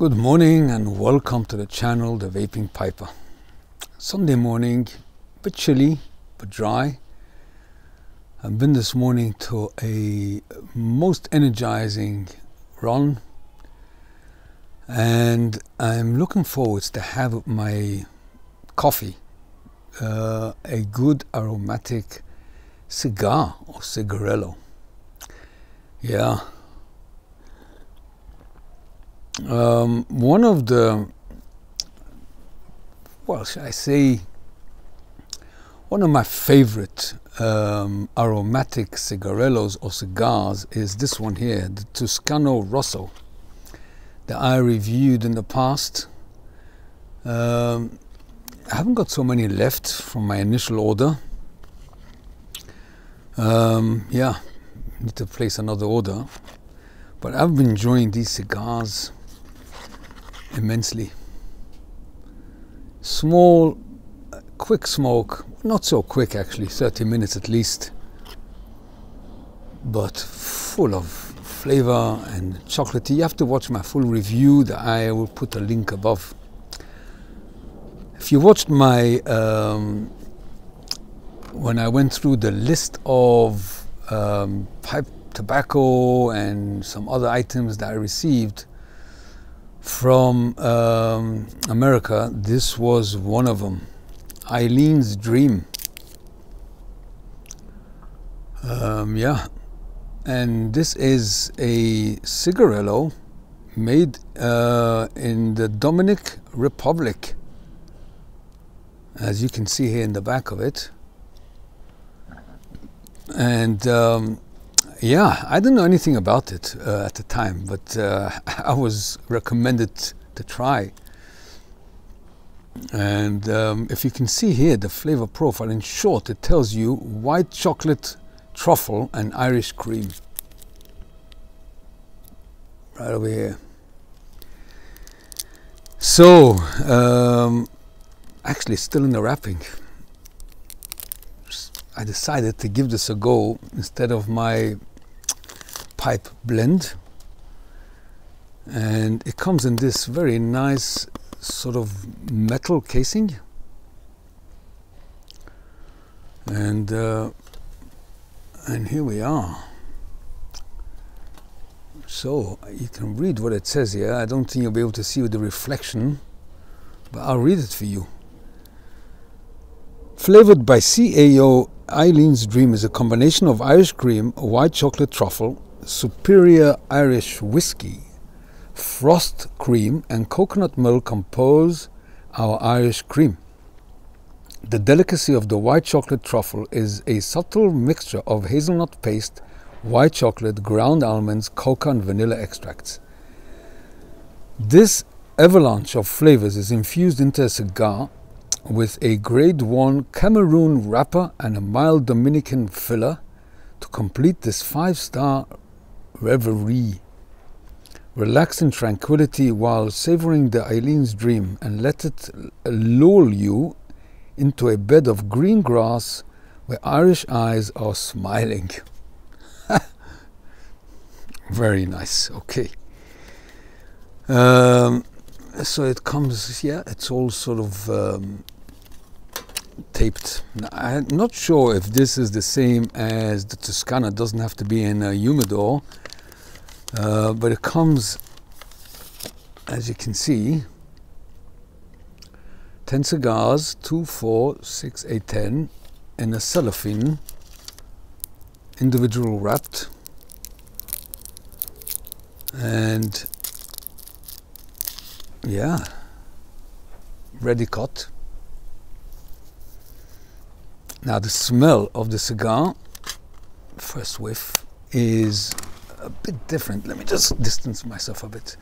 Good morning and welcome to the channel The Vaping Piper. Sunday morning, a bit chilly but dry. I've been this morning to a most energizing run and I'm looking forward to have my coffee, uh, a good aromatic cigar or cigarello. Yeah, um, one of the, well, should I say, one of my favorite um, aromatic cigarellos or cigars is this one here, the Toscano Rosso, that I reviewed in the past. Um, I haven't got so many left from my initial order. Um, yeah, need to place another order. But I've been enjoying these cigars immensely. Small, quick smoke, not so quick actually, 30 minutes at least, but full of flavor and chocolatey. You have to watch my full review that I will put a link above. If you watched my, um, when I went through the list of um, pipe tobacco and some other items that I received, from um, America. This was one of them. Eileen's Dream. Um, yeah, and this is a cigarello made uh, in the Dominic Republic, as you can see here in the back of it. And um, yeah, I didn't know anything about it uh, at the time, but uh, I was recommended to try. And um, if you can see here the flavor profile, in short, it tells you white chocolate, truffle, and Irish cream. Right over here. So, um, actually, still in the wrapping. I decided to give this a go instead of my pipe blend. And it comes in this very nice sort of metal casing. And uh, and here we are. So you can read what it says here. I don't think you'll be able to see with the reflection but I'll read it for you. Flavored by CAO Eileen's Dream is a combination of Irish cream, white chocolate truffle, superior Irish whiskey, frost cream, and coconut milk compose our Irish cream. The delicacy of the white chocolate truffle is a subtle mixture of hazelnut paste, white chocolate, ground almonds, cocoa, and vanilla extracts. This avalanche of flavors is infused into a cigar with a grade 1 Cameroon wrapper and a mild Dominican filler to complete this 5 star reverie. Relax in tranquility while savoring the Eileen's dream and let it lull you into a bed of green grass where Irish eyes are smiling. Very nice. Okay. Um, so it comes, yeah, it's all sort of um, taped. I'm not sure if this is the same as the Toscana. It doesn't have to be in a humidor. Uh, but it comes, as you can see, 10 cigars, 2, 4, 6, 8, 10, in a cellophane, individual wrapped. And yeah, ready cut. Now the smell of the cigar, first whiff, is a bit different. Let me just distance myself a bit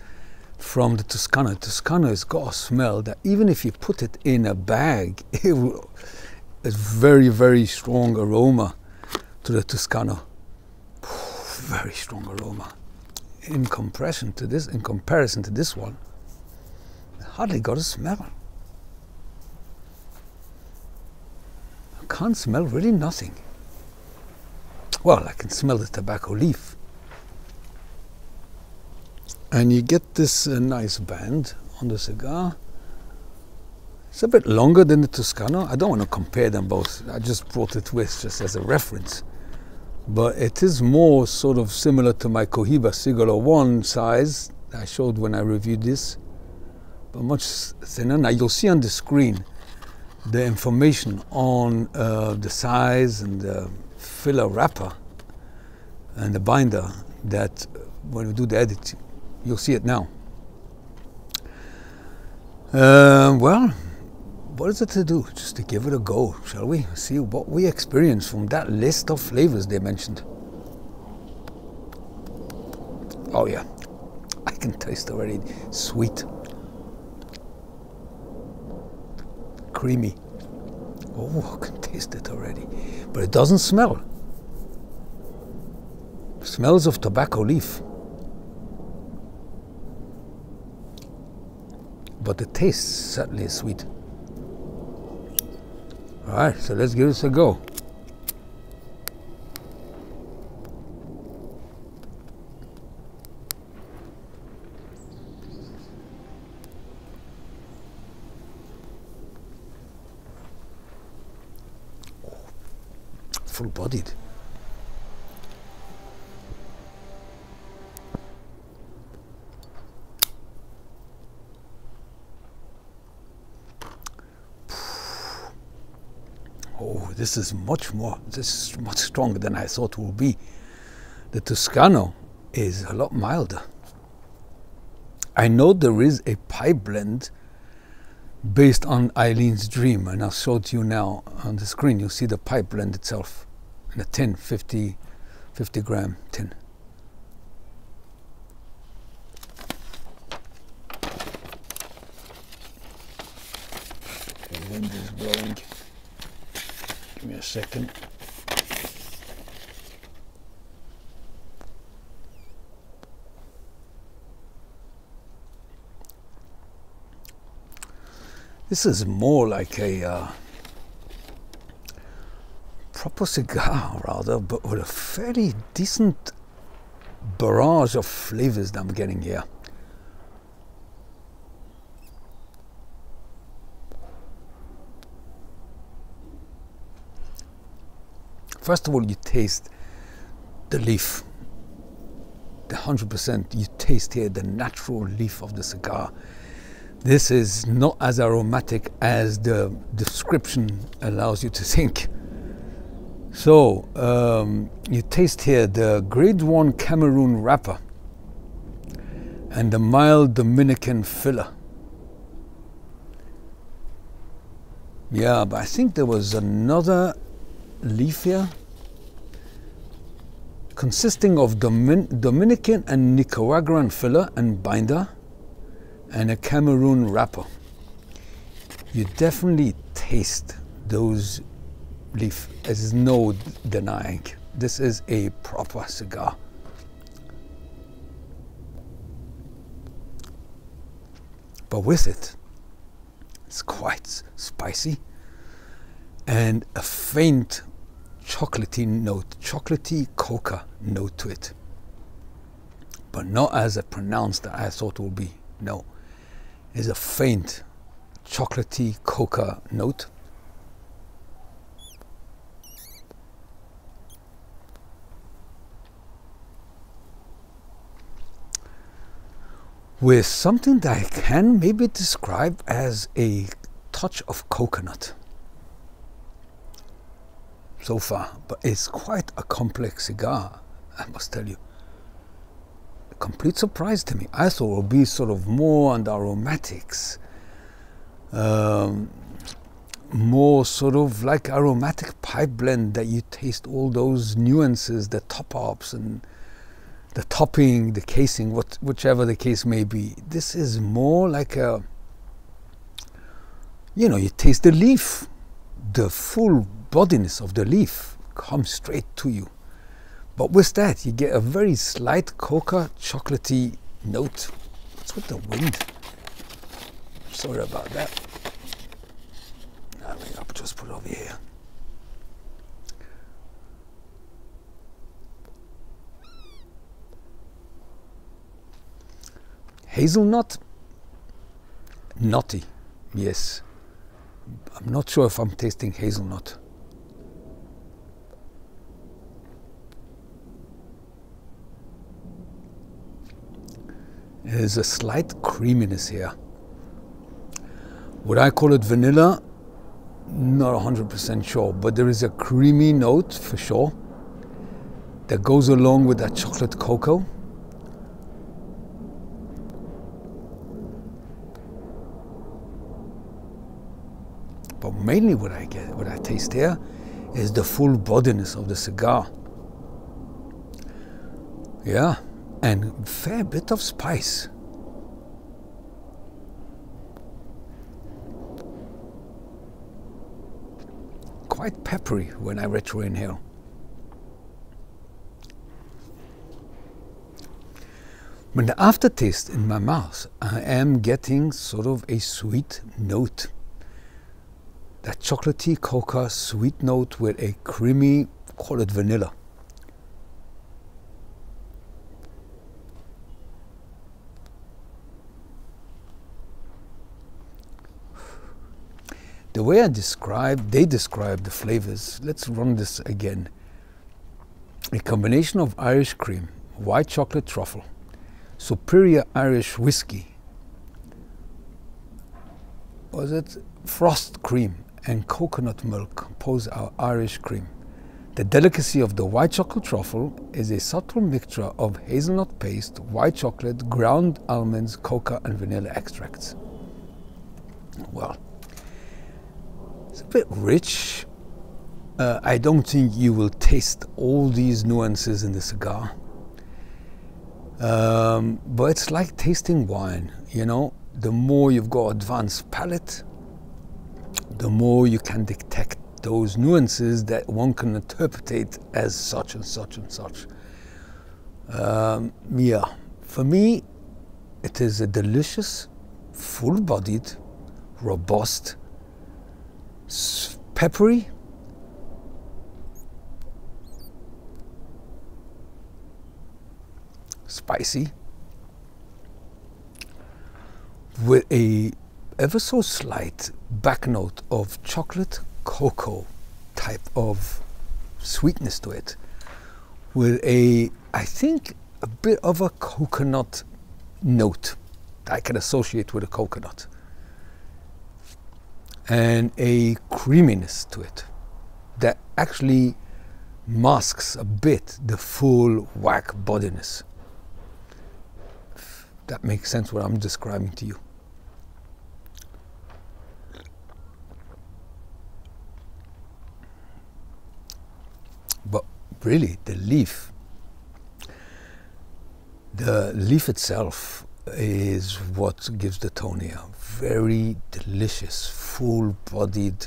from the. Toscana has got a smell that even if you put it in a bag, it will, it's very, very strong aroma to the Toscana. Very strong aroma. In comparison to this, in comparison to this one, hardly got a smell. I can't smell really nothing. Well, I can smell the tobacco leaf. And you get this uh, nice band on the cigar. It's a bit longer than the Toscano. I don't want to compare them both. I just brought it with just as a reference. But it is more sort of similar to my Cohiba Siglo 1 size I showed when I reviewed this, but much thinner. Now you'll see on the screen the information on uh, the size and the filler wrapper and the binder that when we do the edit, you'll see it now. Uh, well, what is it to do? Just to give it a go, shall we? See what we experience from that list of flavors they mentioned. Oh yeah, I can taste already sweet, creamy. Oh, I can taste it already. But it doesn't smell. Smells of tobacco leaf. But the taste certainly is sweet. All right, so let's give this a go. Full bodied. Oh, this is much more, this is much stronger than I thought it would be. The Toscano is a lot milder. I know there is a pipe blend based on Eileen's dream, and I'll show it to you now on the screen. You'll see the pipe blend itself in a tin, 50, 50 gram tin. The wind is blowing. Give me a second. This is more like a uh, proper cigar, rather, but with a fairly decent barrage of flavors that I'm getting here. First of all, you taste the leaf. The 100% you taste here the natural leaf of the cigar. This is not as aromatic as the description allows you to think. So, um, you taste here the grade 1 Cameroon wrapper and the mild Dominican filler. Yeah, but I think there was another leaf here consisting of Domin Dominican and Nicaraguan filler and binder and a Cameroon wrapper. You definitely taste those leaf. There's no denying. This is a proper cigar. But with it, it's quite spicy and a faint chocolatey note, chocolatey coca note to it. But not as a pronounced that I thought it would be. No, it's a faint chocolatey coca note. With something that I can maybe describe as a touch of coconut so far, but it's quite a complex cigar, I must tell you. A complete surprise to me. I thought it would be sort of more on the aromatics, um, more sort of like aromatic pipe blend that you taste all those nuances, the top ups and the topping, the casing, what, whichever the case may be. This is more like a, you know, you taste the leaf, the full bodiness of the leaf comes straight to you. But with that, you get a very slight coca chocolatey note. What's with the wind? Sorry about that. I mean, I'll just put it over here. Hazelnut, nutty, yes. I'm not sure if I'm tasting hazelnut. There's a slight creaminess here. Would I call it vanilla? Not 100% sure, but there is a creamy note for sure that goes along with that chocolate cocoa. But mainly what I get, what I taste here, is the full bodiness of the cigar. Yeah, and fair bit of spice. Quite peppery when I retro inhale. When the aftertaste in my mouth, I am getting sort of a sweet note. That chocolatey cocoa sweet note with a creamy, call it vanilla. The way I describe, they describe the flavors, let's run this again. A combination of Irish cream, white chocolate truffle, superior Irish whiskey, was it frost cream and coconut milk compose our Irish cream. The delicacy of the white chocolate truffle is a subtle mixture of hazelnut paste, white chocolate, ground almonds, cocoa, and vanilla extracts. Well, it's a bit rich. Uh, I don't think you will taste all these nuances in the cigar. Um, but it's like tasting wine, you know. The more you've got advanced palate, the more you can detect those nuances that one can interpret as such and such and such. Um, yeah, for me, it is a delicious, full-bodied, robust, peppery, spicy, with a ever so slight back note of chocolate cocoa type of sweetness to it, with a, I think, a bit of a coconut note that I can associate with a coconut and a creaminess to it that actually masks a bit the full whack bodiness. That makes sense what I'm describing to you. But really, the leaf, the leaf itself is what gives the tone here. Very delicious, full bodied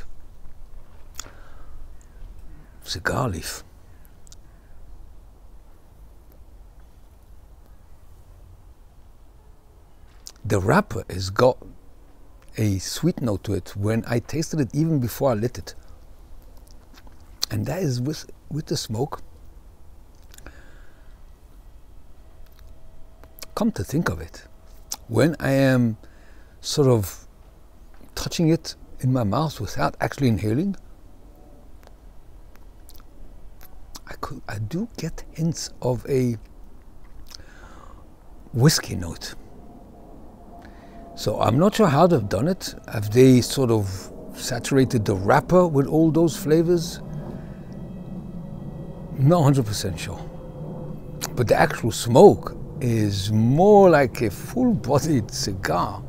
cigar leaf. The wrapper has got a sweet note to it when I tasted it even before I lit it. And that is with, with the smoke. Come to think of it, when I am sort of touching it in my mouth without actually inhaling, I, could, I do get hints of a whiskey note. So I'm not sure how they've done it. Have they sort of saturated the wrapper with all those flavors? Not 100% sure. But the actual smoke is more like a full-bodied cigar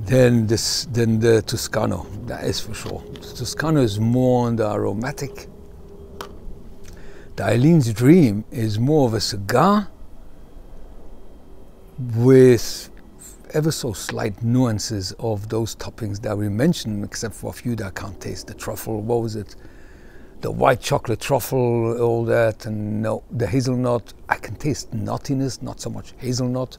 than this than the Toscano. That is for sure. The Toscano is more on the aromatic. The Eileen's Dream is more of a cigar with ever so slight nuances of those toppings that we mentioned, except for a few that I can't taste. The truffle, what was it? The white chocolate truffle, all that, and no, the hazelnut. I can taste nuttiness, not so much hazelnut.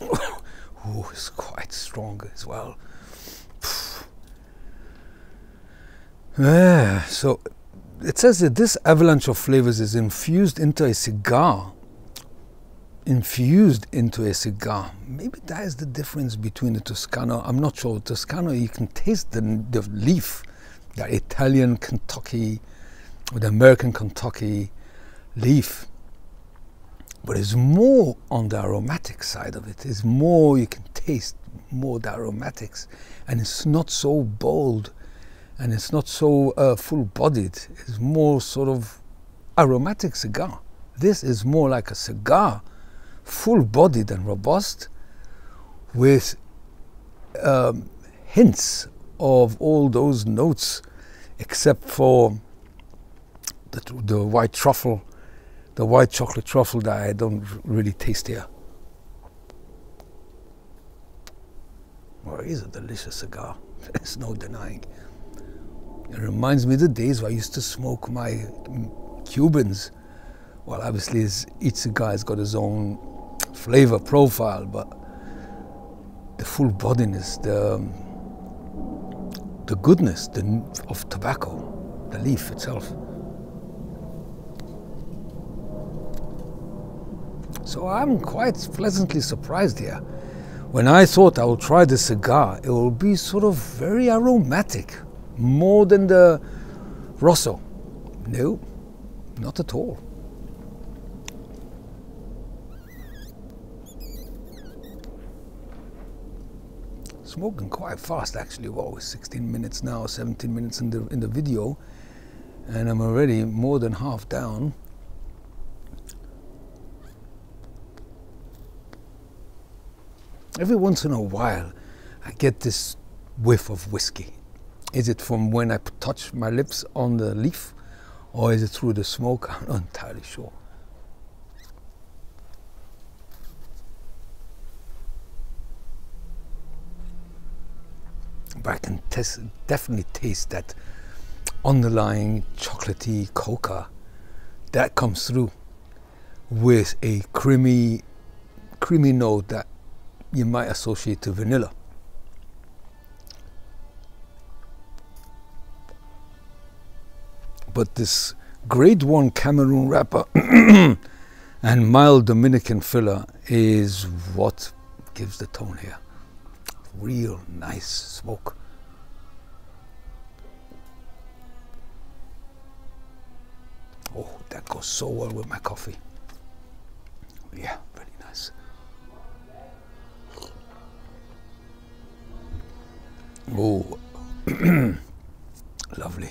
oh, it's quite strong as well. Yeah, so it says that this avalanche of flavors is infused into a cigar. Infused into a cigar. Maybe that is the difference between the Toscano. I'm not sure. Toscano, you can taste the, the leaf, the Italian Kentucky, or the American Kentucky leaf. But it's more on the aromatic side of it. It's more, you can taste more the aromatics. And it's not so bold and it's not so uh, full bodied. It's more sort of aromatic cigar. This is more like a cigar, full bodied and robust, with um, hints of all those notes, except for the, the white truffle, the white chocolate truffle that I don't really taste here. Well, it is a delicious cigar. There's no denying. It reminds me of the days where I used to smoke my Cubans. Well, obviously, each cigar has got its own flavor profile, but the full bodiness, the, um, the goodness the, of tobacco, the leaf itself. So I'm quite pleasantly surprised here. When I thought I would try the cigar, it will be sort of very aromatic more than the Rosso. No, not at all. Smoking quite fast actually. Wow, 16 minutes now, 17 minutes in the in the video, and I'm already more than half down. Every once in a while, I get this whiff of whiskey. Is it from when I touch my lips on the leaf or is it through the smoke? I'm not entirely sure. But I can test, definitely taste that underlying chocolatey coca that comes through with a creamy, creamy note that you might associate to vanilla. but this grade one Cameroon wrapper and mild Dominican filler is what gives the tone here. Real nice smoke. Oh, that goes so well with my coffee. Yeah, very nice. Oh, lovely.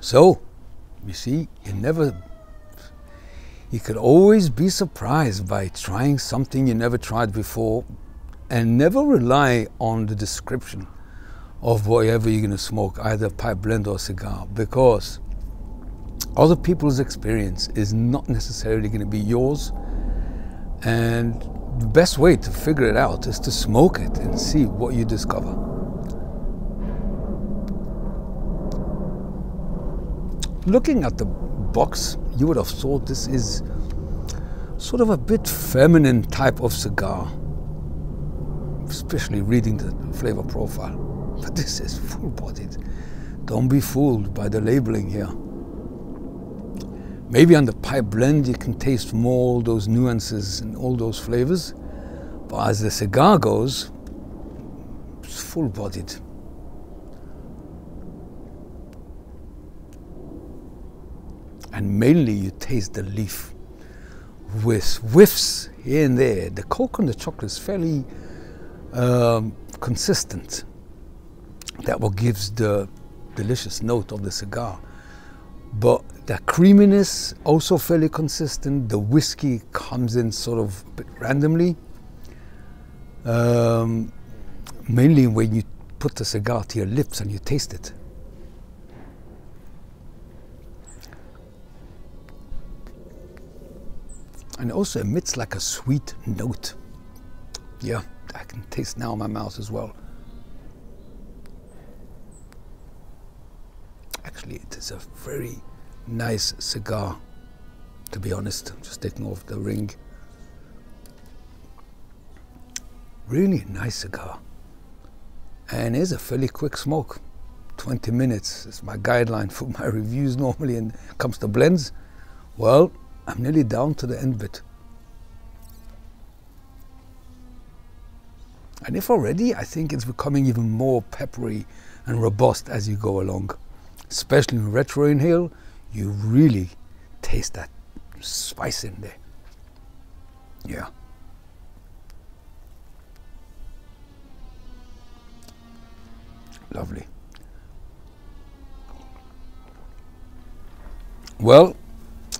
So, you see, you never, you could always be surprised by trying something you never tried before and never rely on the description of whatever you're going to smoke, either pipe blend or cigar, because other people's experience is not necessarily going to be yours. And the best way to figure it out is to smoke it and see what you discover. Looking at the box, you would have thought this is sort of a bit feminine type of cigar, especially reading the flavor profile. But this is full bodied. Don't be fooled by the labeling here. Maybe on the pipe blend you can taste more all those nuances and all those flavors, but as the cigar goes, it's full bodied. and mainly you taste the leaf with whiffs here and there. The coconut chocolate is fairly um, consistent. That what gives the delicious note of the cigar. But the creaminess also fairly consistent. The whiskey comes in sort of randomly. Um, mainly when you put the cigar to your lips and you taste it. and also emits like a sweet note. Yeah, I can taste now in my mouth as well. Actually, it is a very nice cigar, to be honest. I'm just taking off the ring. Really nice cigar. And it's a fairly quick smoke. 20 minutes. is my guideline for my reviews normally and comes to blends. Well, I'm nearly down to the end bit. And if already, I think it's becoming even more peppery and robust as you go along. Especially in retro inhale, you really taste that spice in there. Yeah. Lovely. Well,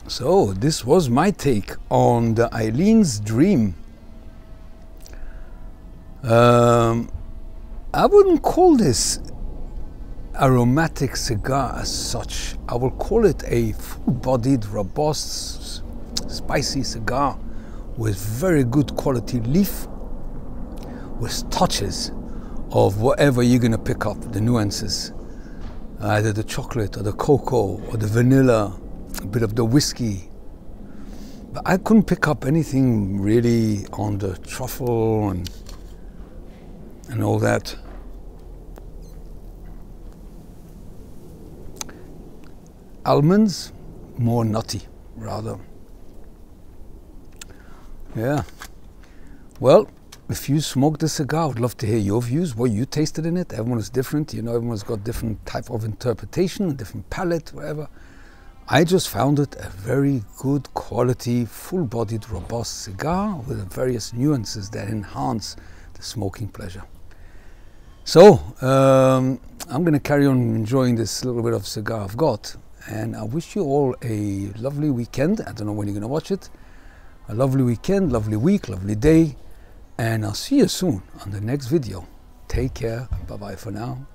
so this was my take on the Eileen's Dream. Um, I wouldn't call this aromatic cigar as such. I will call it a full-bodied, robust, spicy cigar with very good quality leaf, with touches of whatever you're going to pick up, the nuances, either the chocolate or the cocoa or the vanilla, a bit of the whiskey. But I couldn't pick up anything really on the truffle and and all that. Almonds, more nutty, rather. Yeah. Well, if you smoke the cigar, I would love to hear your views, what you tasted in it. Everyone is different, you know, everyone's got different type of interpretation, different palate, whatever. I just found it a very good quality, full-bodied, robust cigar with various nuances that enhance the smoking pleasure. So, um, I'm going to carry on enjoying this little bit of cigar I've got, and I wish you all a lovely weekend. I don't know when you're going to watch it. A lovely weekend, lovely week, lovely day and I'll see you soon on the next video. Take care. Bye bye for now.